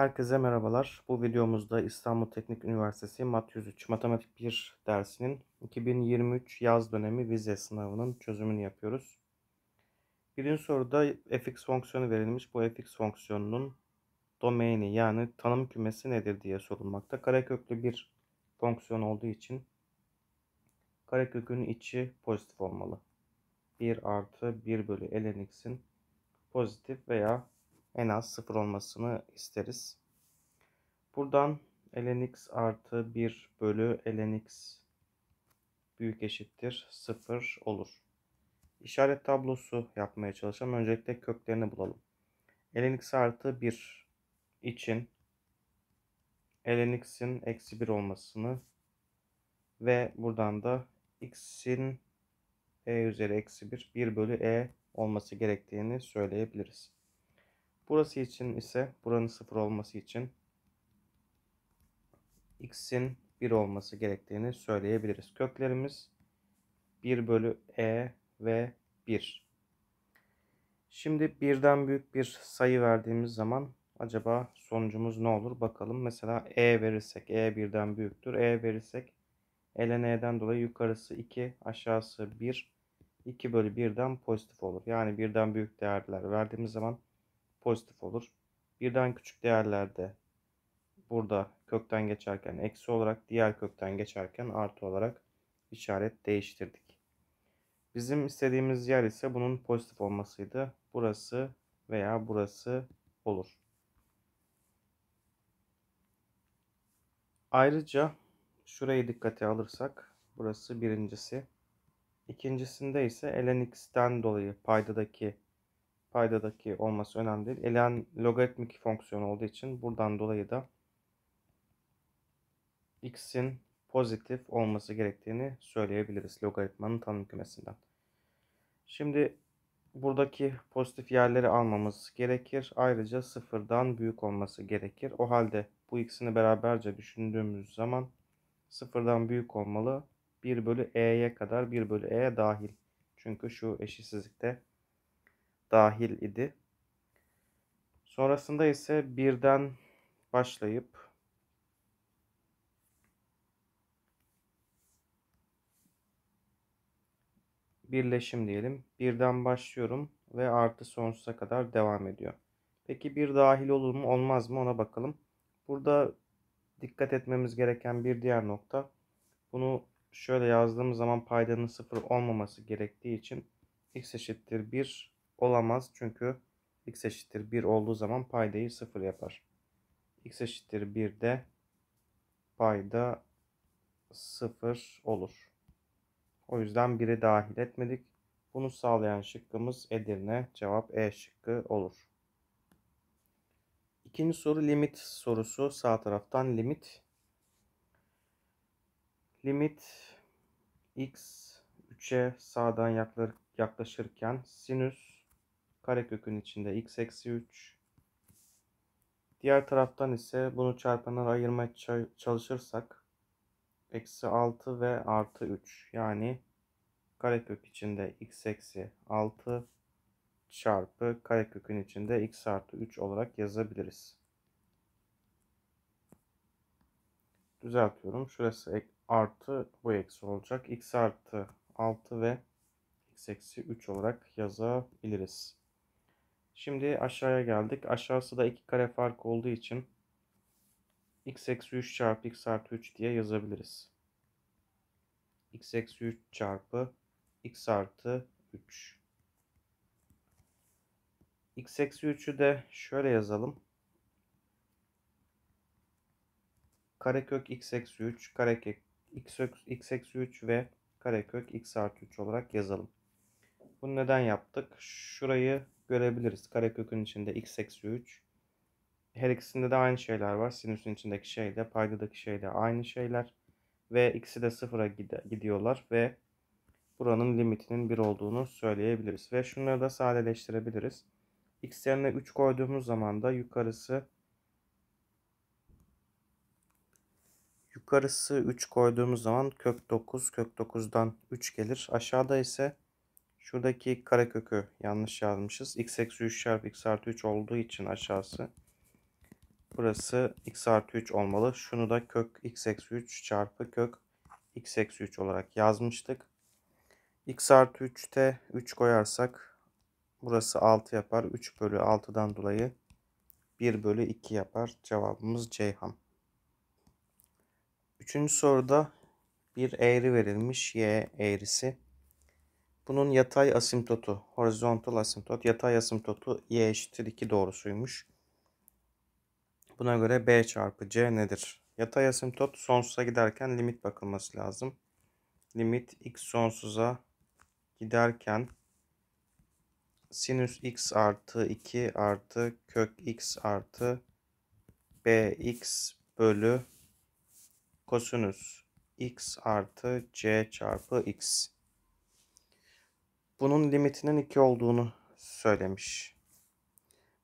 Herkese merhabalar. Bu videomuzda İstanbul Teknik Üniversitesi Mat 103 Matematik 1 dersinin 2023 yaz dönemi vize sınavının çözümünü yapıyoruz. Birinci soruda fx fonksiyonu verilmiş. Bu fx fonksiyonunun domaini yani tanım kümesi nedir diye sorulmakta. Kareköklü bir fonksiyon olduğu için karekökün içi pozitif olmalı. 1 artı 1 bölü ln x'in pozitif veya en az 0 olmasını isteriz. Buradan ln x artı 1 bölü ln x büyük eşittir 0 olur. İşaret tablosu yapmaya çalışalım. Öncelikle köklerini bulalım. ln x artı 1 için ln x'in eksi 1 olmasını ve buradan da x'in e üzeri eksi 1 1 bölü e olması gerektiğini söyleyebiliriz. Burası için ise buranın 0 olması için x'in 1 olması gerektiğini söyleyebiliriz. Köklerimiz 1 bölü e ve 1. Şimdi birden büyük bir sayı verdiğimiz zaman acaba sonucumuz ne olur bakalım. Mesela e verirsek e birden büyüktür. E verirsek ln e'den dolayı yukarısı 2 aşağısı 1. 2 bölü 1'den pozitif olur. Yani birden büyük değerler verdiğimiz zaman pozitif olur. Birden küçük değerlerde burada kökten geçerken eksi olarak diğer kökten geçerken artı olarak işaret değiştirdik. Bizim istediğimiz yer ise bunun pozitif olmasıydı. Burası veya burası olur. Ayrıca şurayı dikkate alırsak burası birincisi. İkincisinde ise ln x'ten dolayı paydadaki paydadaki olması önemli değil. ln logaritmik fonksiyon olduğu için buradan dolayı da x'in pozitif olması gerektiğini söyleyebiliriz logaritmanın tanım kümesinden. Şimdi buradaki pozitif yerleri almamız gerekir. Ayrıca sıfırdan büyük olması gerekir. O halde bu ikisini beraberce düşündüğümüz zaman sıfırdan büyük olmalı. 1 bölü e'ye kadar 1 bölü e dahil. Çünkü şu eşitsizlikte dahil idi. Sonrasında ise birden başlayıp birleşim diyelim. Birden başlıyorum ve artı sonsuza kadar devam ediyor. Peki bir dahil olur mu olmaz mı ona bakalım. Burada dikkat etmemiz gereken bir diğer nokta. Bunu şöyle yazdığımız zaman paydanın sıfır olmaması gerektiği için x eşittir 1 olamaz. Çünkü x eşittir 1 olduğu zaman paydayı sıfır yapar. x eşittir 1 de payda sıfır olur. O yüzden biri dahil etmedik. Bunu sağlayan şıkkımız Edirne. Cevap E şıkkı olur. İkinci soru limit sorusu. Sağ taraftan limit. Limit x 3'e sağdan yaklaşırken sinüs karekökün içinde x eksi 3. Diğer taraftan ise bunu çarpanlara ayırmaya çalışırsak eksi 6 ve artı 3 yani karekök içinde x eksi 6 çarpı karekökün içinde x artı 3 olarak yazabiliriz. Düzeltiyorum. Şurası artı bu eksi olacak. x artı 6 ve x eksi 3 olarak yazabiliriz. Şimdi aşağıya geldik. Aşağısı da 2 kare fark olduğu için x eksi 3 çarpı x artı 3 diye yazabiliriz. x eksi 3 çarpı x artı 3. x eksi 3'ü de şöyle yazalım. Karekök x eksi 3, karekök x, eksi 3 ve karekök x artı 3 olarak yazalım. Bunu neden yaptık? Şurayı görebiliriz. Karekökün içinde x eksi 3, her ikisinde de aynı şeyler var. Sinüsün içindeki şey de paydadaki şey de aynı şeyler. Ve ikisi de sıfıra gidiyorlar ve buranın limitinin 1 olduğunu söyleyebiliriz. Ve şunları da sadeleştirebiliriz. X yerine 3 koyduğumuz zaman da yukarısı yukarısı 3 koyduğumuz zaman kök 9 kök 9'dan 3 gelir. Aşağıda ise şuradaki karekökü yanlış yazmışız. x eksi 3 çarpı x artı 3 olduğu için aşağısı Burası x artı 3 olmalı. Şunu da kök x eksi 3 çarpı kök x eksi 3 olarak yazmıştık. x artı 3'te 3 koyarsak burası 6 yapar. 3 bölü 6'dan dolayı 1 bölü 2 yapar. Cevabımız Ceyhan. Üçüncü soruda bir eğri verilmiş. Y eğrisi. Bunun yatay asimtotu, horizontal asimtot, yatay asimtotu y eşittir 2 doğrusuymuş. Buna göre b çarpı c nedir? Yatay asimtot sonsuza giderken limit bakılması lazım. Limit x sonsuza giderken sinüs x artı 2 artı kök x artı bx bölü kosinüs x artı c çarpı x. Bunun limitinin 2 olduğunu söylemiş.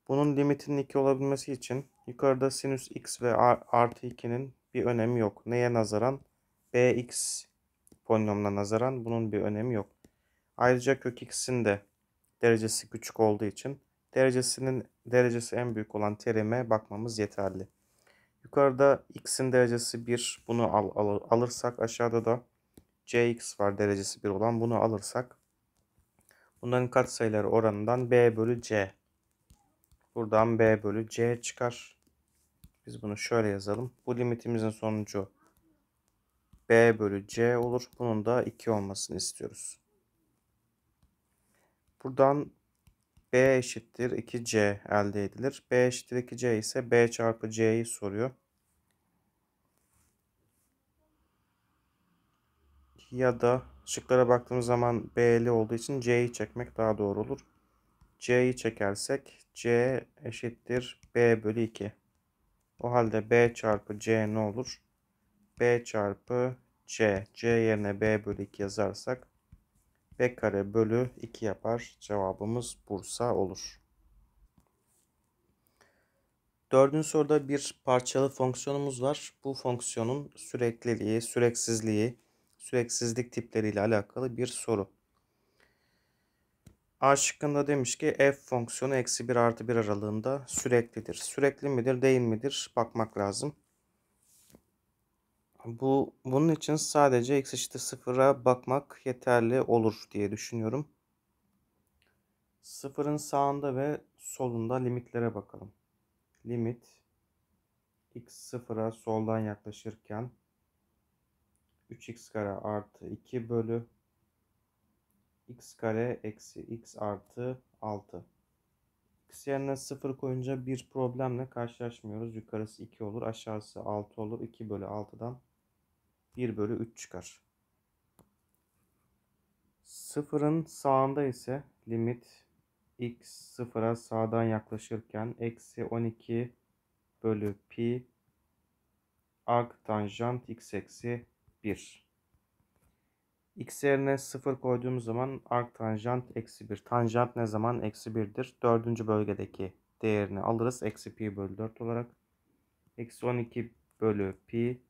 Bunun limitinin 2 olabilmesi için yukarıda sinüs x ve artı 2'nin bir önemi yok. Neye nazaran? bx polinomuna nazaran bunun bir önemi yok. Ayrıca kök x'in de derecesi küçük olduğu için derecesinin derecesi en büyük olan terime bakmamız yeterli. Yukarıda x'in derecesi 1 bunu al, al, alırsak aşağıda da cx var derecesi 1 olan bunu alırsak bunların katsayıları oranından b bölü c. Buradan b bölü c çıkar. Biz bunu şöyle yazalım. Bu limitimizin sonucu b bölü c olur. Bunun da 2 olmasını istiyoruz. Buradan b eşittir 2c elde edilir. b eşittir 2c ise b çarpı c'yi soruyor. Ya da şıklara baktığımız zaman b'li olduğu için c'yi çekmek daha doğru olur. c'yi çekersek c eşittir b bölü 2. O halde b çarpı c ne olur? b çarpı c. c yerine b bölü 2 yazarsak b kare bölü 2 yapar. Cevabımız Bursa olur. Dördüncü soruda bir parçalı fonksiyonumuz var. Bu fonksiyonun sürekliliği, süreksizliği, süreksizlik tipleriyle alakalı bir soru. A şıkkında demiş ki f fonksiyonu eksi 1 artı 1 aralığında süreklidir. Sürekli midir değil midir bakmak lazım. Bu bunun için sadece x eşittir sıfıra bakmak yeterli olur diye düşünüyorum. Sıfırın sağında ve solunda limitlere bakalım. Limit x sıfıra soldan yaklaşırken 3x kare artı 2 bölü x kare eksi x artı 6. x yerine 0 koyunca bir problemle karşılaşmıyoruz. Yukarısı 2 olur aşağısı 6 olur. 2 bölü 6'dan 1 bölü 3 çıkar. Sıfırın sağında ise limit x sıfıra sağdan yaklaşırken eksi 12 bölü pi arc tanjant x eksi 1. x yerine 0 koyduğumuz zaman arc tanjant eksi 1. Tanjant ne zaman? Eksi 1'dir. Dördüncü bölgedeki değerini alırız. Eksi pi bölü 4 olarak. Eksi 12 bölü pi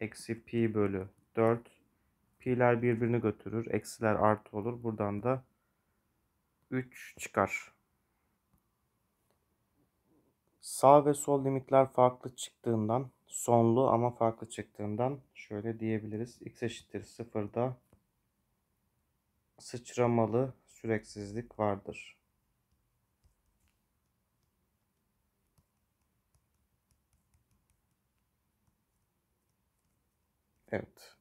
eksi pi bölü 4. Pi'ler birbirini götürür. Eksiler artı olur. Buradan da 3 çıkar. Sağ ve sol limitler farklı çıktığından sonlu ama farklı çıktığından şöyle diyebiliriz. x eşittir 0'da sıçramalı süreksizlik vardır. Evet.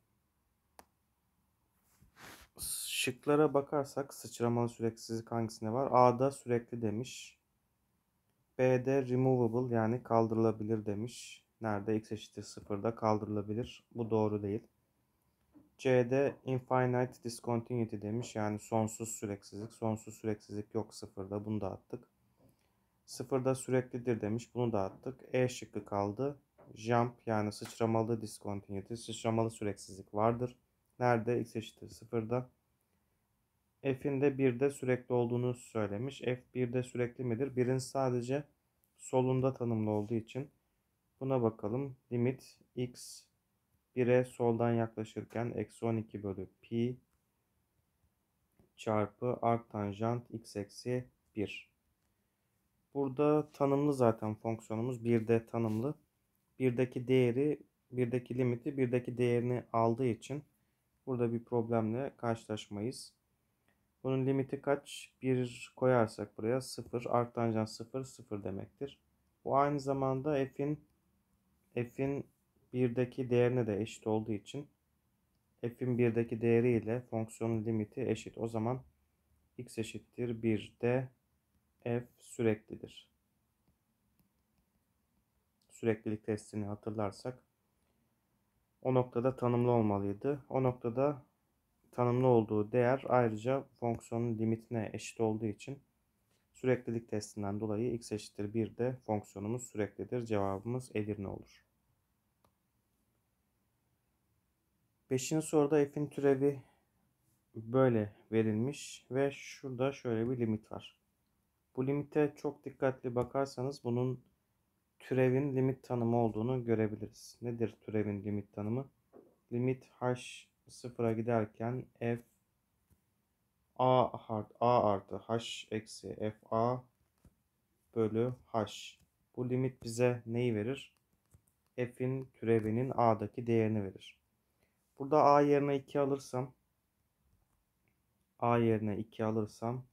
Şıklara bakarsak sıçramalı süreksizlik hangisinde var? A'da sürekli demiş. B'de removable yani kaldırılabilir demiş. Nerede? X eşittir sıfırda kaldırılabilir. Bu doğru değil. C'de infinite discontinuity demiş. Yani sonsuz süreksizlik. Sonsuz süreksizlik yok sıfırda. Bunu da attık. Sıfırda süreklidir demiş. Bunu da attık. E şıkkı kaldı. Jump yani sıçramalı discontinuity. Sıçramalı süreksizlik vardır. Nerede? X eşittir sıfırda. F'in de 1'de sürekli olduğunu söylemiş. F 1'de sürekli midir? 1'in sadece solunda tanımlı olduğu için buna bakalım. Limit x 1'e soldan yaklaşırken eksi 12 bölü pi çarpı arc tanjant x eksi 1. Burada tanımlı zaten fonksiyonumuz. Birde tanımlı. Birdeki değeri, birdeki limiti, birdeki değerini aldığı için burada bir problemle karşılaşmayız. Bunun limiti kaç? 1 koyarsak buraya 0 art tanjant 0 0 demektir. Bu aynı zamanda f'in f'in 1'deki değerine de eşit olduğu için f'in 1'deki değeri ile fonksiyonun limiti eşit. O zaman x eşittir 1'de f süreklidir. Süreklilik testini hatırlarsak o noktada tanımlı olmalıydı. O noktada tanımlı olduğu değer ayrıca fonksiyonun limitine eşit olduğu için süreklilik testinden dolayı x eşittir 1 de fonksiyonumuz süreklidir. Cevabımız Edirne olur. Beşinci soruda f'in türevi böyle verilmiş ve şurada şöyle bir limit var. Bu limite çok dikkatli bakarsanız bunun türevin limit tanımı olduğunu görebiliriz. Nedir türevin limit tanımı? Limit h sıfıra giderken f a art a artı h eksi f a bölü h. Bu limit bize neyi verir? f'in türevinin a'daki değerini verir. Burada a yerine 2 alırsam a yerine 2 alırsam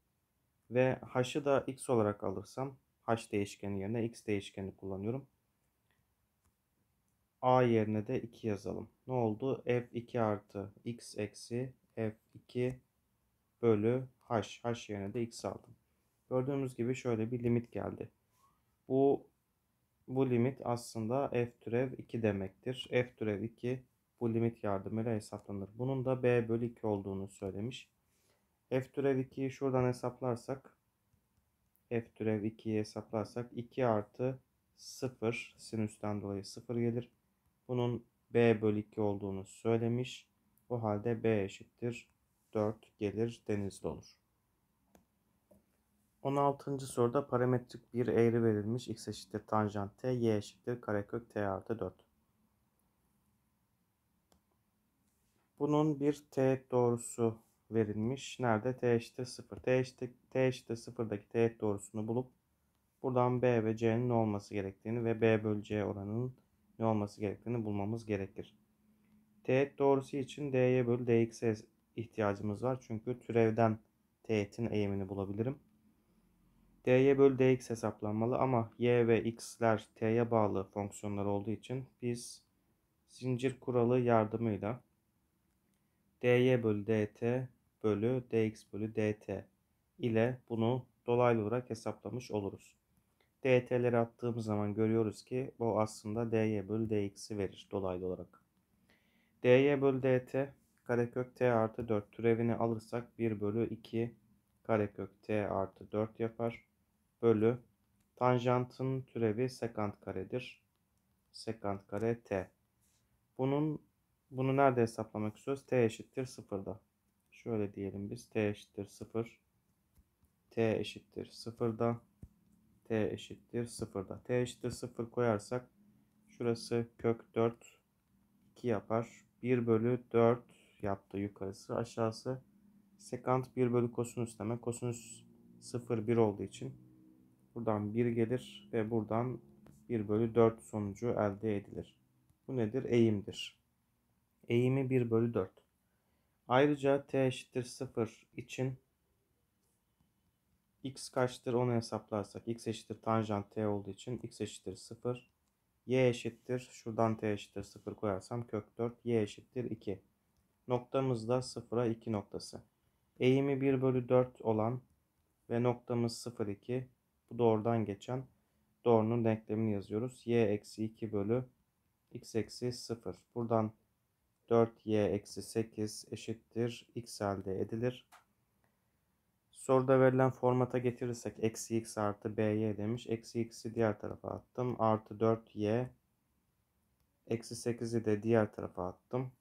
ve h'ı da x olarak alırsam h değişkeni yerine x değişkeni kullanıyorum. a yerine de 2 yazalım. Ne oldu? f2 artı x eksi f2 bölü h. h yerine de x aldım. Gördüğümüz gibi şöyle bir limit geldi. Bu bu limit aslında f türev 2 demektir. f türev 2 bu limit yardımıyla hesaplanır. Bunun da b bölü 2 olduğunu söylemiş. f türev 2'yi şuradan hesaplarsak f türev 2'yi hesaplarsak 2 artı 0 sinüsten dolayı 0 gelir. Bunun b bölü 2 olduğunu söylemiş. O halde b eşittir 4 gelir denizli olur. 16. soruda parametrik bir eğri verilmiş. x eşittir tanjant t, y eşittir karekök t artı 4. Bunun bir teğet doğrusu verilmiş. Nerede? T eşittir 0. T eşittir, T eşittir 0'daki teğet doğrusunu bulup buradan B ve C'nin ne olması gerektiğini ve B bölü C oranının ne olması gerektiğini bulmamız gerekir. Teğet doğrusu için dy bölü dx'e ihtiyacımız var. Çünkü türevden teğetin eğimini bulabilirim. dy bölü dx hesaplanmalı ama y ve x'ler t'ye bağlı fonksiyonlar olduğu için biz zincir kuralı yardımıyla dy bölü dt bölü dx bölü dt ile bunu dolaylı olarak hesaplamış oluruz. dt'leri attığımız zaman görüyoruz ki bu aslında dy bölü dx'i verir dolaylı olarak. dy bölü dt karekök t artı 4 türevini alırsak 1 bölü 2 karekök t artı 4 yapar. Bölü tanjantın türevi sekant karedir. Sekant kare t. Bunun bunu nerede hesaplamak istiyoruz? t eşittir 0'da. Şöyle diyelim biz t eşittir 0. t eşittir 0'da. t eşittir 0'da. t eşittir 0 koyarsak şurası kök 4 2 yapar. 1 bölü 4 yaptı yukarısı. Aşağısı sekant 1 bölü kosinüs demek. Kosinüs 0 1 olduğu için buradan 1 gelir ve buradan 1 bölü 4 sonucu elde edilir. Bu nedir? Eğimdir. Eğimi 1 bölü 4. Ayrıca t eşittir 0 için x kaçtır onu hesaplarsak x eşittir tanjant t olduğu için x eşittir 0 y eşittir şuradan t eşittir 0 koyarsam kök 4 y eşittir 2 noktamız da 0'a 2 noktası. Eğimi 1 bölü 4 olan ve noktamız 0 2 bu doğrudan geçen doğrunun denklemini yazıyoruz. Y eksi 2 bölü x eksi 0 buradan 4y eksi 8 eşittir x elde edilir. Soruda verilen formata getirirsek eksi x artı by demiş. Eksi x'i diğer tarafa attım. Artı 4y eksi 8'i de diğer tarafa attım.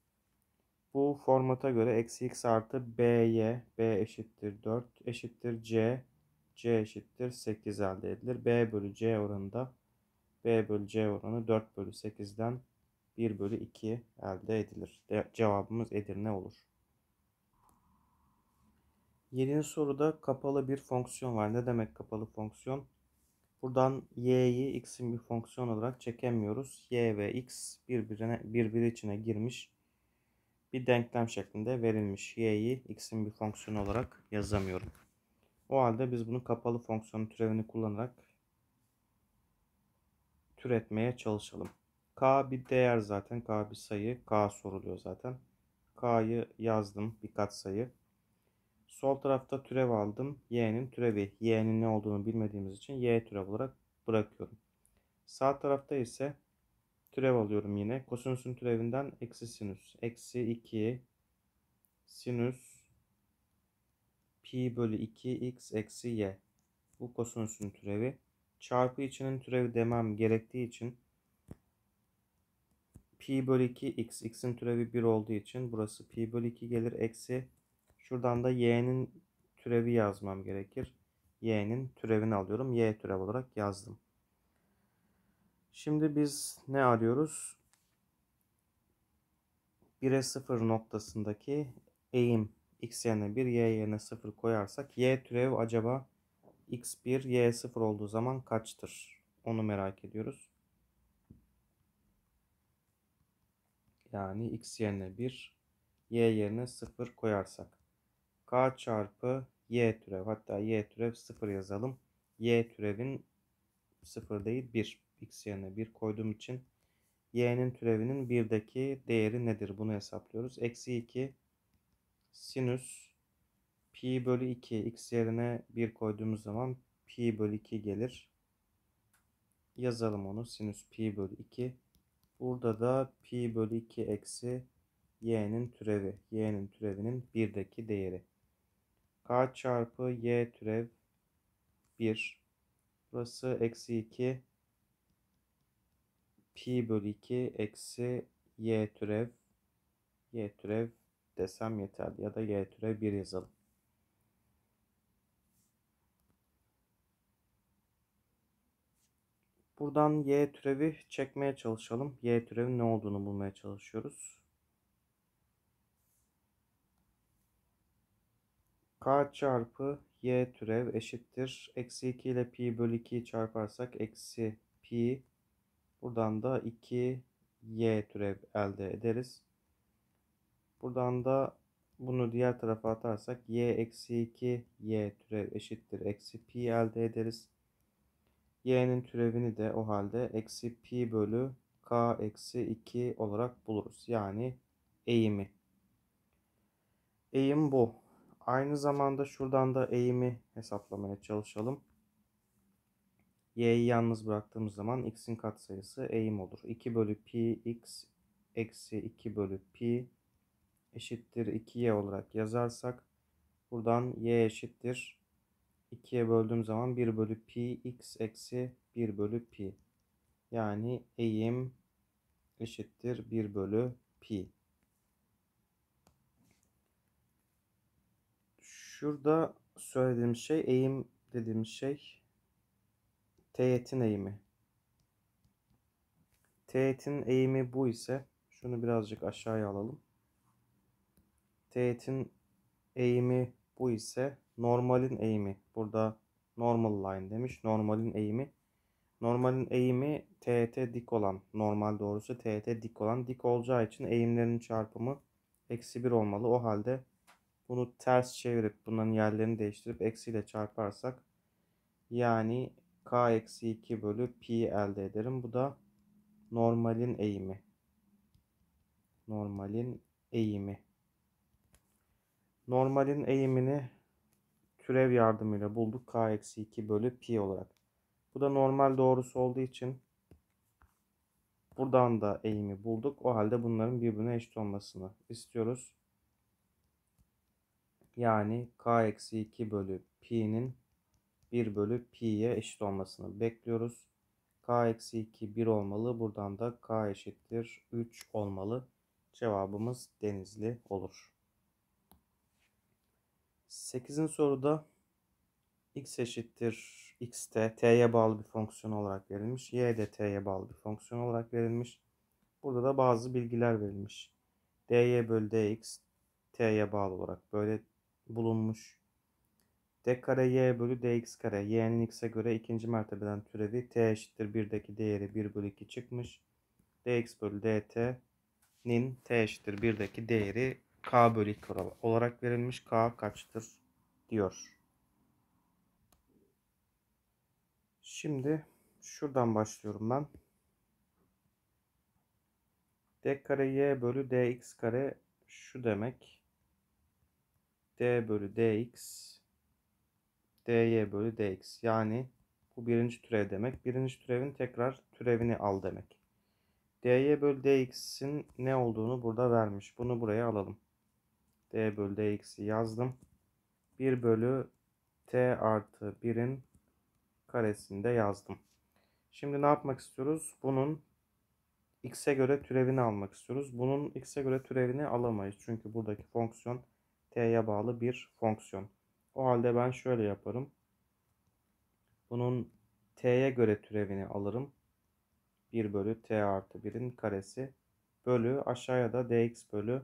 Bu formata göre eksi x artı by b eşittir 4 eşittir c c eşittir 8 elde edilir. b bölü c oranında b bölü c oranı 4 bölü 8'den 1 bölü 2 elde edilir. De cevabımız Edirne olur. 7. soruda kapalı bir fonksiyon var. Ne demek kapalı fonksiyon? Buradan y'yi x'in bir fonksiyon olarak çekemiyoruz. y ve x birbirine birbiri içine girmiş bir denklem şeklinde verilmiş. y'yi x'in bir fonksiyonu olarak yazamıyorum. O halde biz bunu kapalı fonksiyon türevini kullanarak türetmeye çalışalım. K bir değer zaten. K bir sayı. K soruluyor zaten. K'yı yazdım birkaç sayı. Sol tarafta türev aldım. Y'nin türevi. Y'nin ne olduğunu bilmediğimiz için Y türev olarak bırakıyorum. Sağ tarafta ise türev alıyorum yine. Kosinüsün türevinden eksi sinüs. Eksi 2 sinüs pi bölü 2 x eksi y. Bu kosinüsün türevi. Çarpı içinin türevi demem gerektiği için pi bölü 2 x. x'in türevi 1 olduğu için burası pi bölü 2 gelir. Eksi şuradan da y'nin türevi yazmam gerekir. y'nin türevini alıyorum. y türev olarak yazdım. Şimdi biz ne arıyoruz? 1'e 0 noktasındaki eğim x yerine 1 y yerine 0 koyarsak y türev acaba x1 y 0 olduğu zaman kaçtır? Onu merak ediyoruz. Yani x yerine 1 y yerine 0 koyarsak k çarpı y türev hatta y türev 0 yazalım. y türevin 0 değil 1 x yerine 1 koyduğum için y'nin türevinin 1'deki değeri nedir? Bunu hesaplıyoruz. Eksi 2 sinüs pi bölü 2 x yerine 1 koyduğumuz zaman pi bölü 2 gelir. Yazalım onu. Sinüs pi bölü 2. Burada da pi bölü 2 eksi y'nin türevi. y'nin türevinin 1'deki değeri. k çarpı y türev 1. Burası eksi 2 pi bölü 2 eksi y türev y türev desem yeterli ya da y türev 1 yazalım. Buradan y türevi çekmeye çalışalım. Y türevin ne olduğunu bulmaya çalışıyoruz. k çarpı y türev eşittir. Eksi 2 ile pi bölü 2'yi çarparsak eksi pi. Buradan da 2 y türev elde ederiz. Buradan da bunu diğer tarafa atarsak y eksi 2 y türev eşittir. Eksi pi elde ederiz y'nin türevini de o halde eksi pi bölü k eksi 2 olarak buluruz. Yani eğimi. Eğim bu. Aynı zamanda şuradan da eğimi hesaplamaya çalışalım. y'yi yalnız bıraktığımız zaman x'in katsayısı eğim olur. 2 bölü pi x eksi 2 bölü pi eşittir 2y olarak yazarsak buradan y eşittir 2'ye böldüğüm zaman 1 bölü pi x eksi 1 bölü pi. Yani eğim eşittir 1 bölü pi. Şurada söylediğim şey eğim dediğimiz şey teğetin eğimi. Teğetin eğimi bu ise şunu birazcık aşağıya alalım. Teğetin eğimi bu ise normalin eğimi. Burada normal line demiş. Normalin eğimi. Normalin eğimi teğet dik olan. Normal doğrusu teğet dik olan. Dik olacağı için eğimlerin çarpımı eksi 1 olmalı. O halde bunu ters çevirip bunların yerlerini değiştirip eksiyle çarparsak yani k eksi 2 bölü pi elde ederim. Bu da normalin eğimi. Normalin eğimi. Normalin eğimini türev yardımıyla bulduk. K eksi 2 bölü pi olarak. Bu da normal doğrusu olduğu için buradan da eğimi bulduk. O halde bunların birbirine eşit olmasını istiyoruz. Yani k eksi 2 bölü pi'nin 1 bölü pi'ye eşit olmasını bekliyoruz. k eksi 2 1 olmalı. Buradan da k eşittir 3 olmalı. Cevabımız denizli olur. 8. soruda x eşittir x'te t'ye bağlı bir fonksiyon olarak verilmiş. y de t'ye bağlı bir fonksiyon olarak verilmiş. Burada da bazı bilgiler verilmiş. dy bölü dx t'ye bağlı olarak böyle bulunmuş. d kare y bölü dx kare y'nin x'e göre ikinci mertebeden türevi t eşittir 1'deki değeri 1 bölü 2 çıkmış. dx bölü dt'nin t eşittir 1'deki değeri k bölü 2 olarak verilmiş. k kaçtır diyor. Şimdi şuradan başlıyorum ben. d kare y bölü dx kare şu demek. d bölü dx dy bölü dx. Yani bu birinci türev demek. Birinci türevin tekrar türevini al demek. dy bölü dx'in ne olduğunu burada vermiş. Bunu buraya alalım. D bölü dx'i yazdım. 1 bölü t artı 1'in karesinde yazdım. Şimdi ne yapmak istiyoruz? Bunun x'e göre türevini almak istiyoruz. Bunun x'e göre türevini alamayız. Çünkü buradaki fonksiyon t'ye bağlı bir fonksiyon. O halde ben şöyle yaparım. Bunun t'ye göre türevini alırım. 1 bölü t artı 1'in karesi bölü aşağıya da dx bölü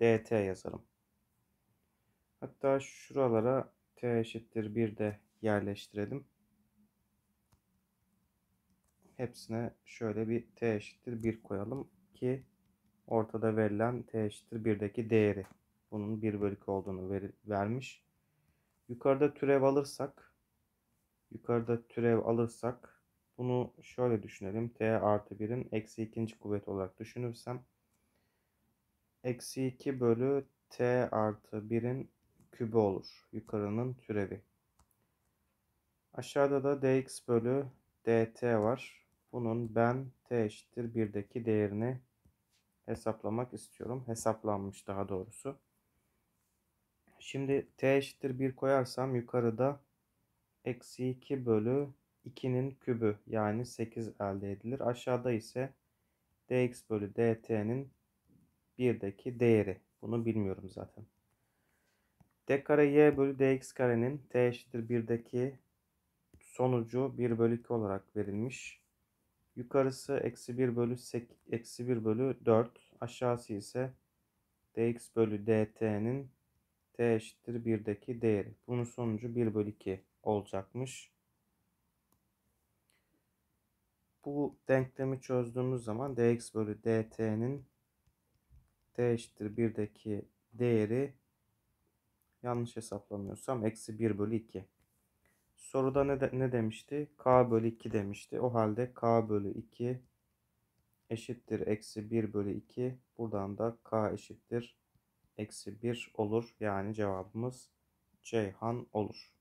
dt yazarım. Hatta şuralara t eşittir 1 de yerleştirelim. Hepsine şöyle bir t eşittir 1 koyalım ki ortada verilen t eşittir 1'deki değeri bunun 1 bölü 2 olduğunu ver, vermiş. Yukarıda türev alırsak yukarıda türev alırsak bunu şöyle düşünelim. t artı 1'in eksi ikinci kuvvet olarak düşünürsem eksi 2 bölü t artı 1'in kübü olur. Yukarının türevi. Aşağıda da dx bölü dt var. Bunun ben t eşittir 1'deki değerini hesaplamak istiyorum. Hesaplanmış daha doğrusu. Şimdi t eşittir 1 koyarsam yukarıda eksi 2 bölü 2'nin kübü yani 8 elde edilir. Aşağıda ise dx bölü dt'nin 1'deki değeri. Bunu bilmiyorum zaten. d kare y bölü dx karenin t eşittir 1'deki sonucu 1 bölü 2 olarak verilmiş. Yukarısı eksi 1 bölü 8, eksi 1 bölü 4. Aşağısı ise dx bölü dt'nin t eşittir 1'deki değeri. Bunun sonucu 1 bölü 2 olacakmış. Bu denklemi çözdüğümüz zaman dx bölü dt'nin t eşittir 1'deki değeri yanlış hesaplamıyorsam eksi 1 bölü 2. Soruda ne, de, ne demişti? k bölü 2 demişti. O halde k bölü 2 eşittir eksi 1 bölü 2. Buradan da k eşittir eksi 1 olur. Yani cevabımız Ceyhan olur.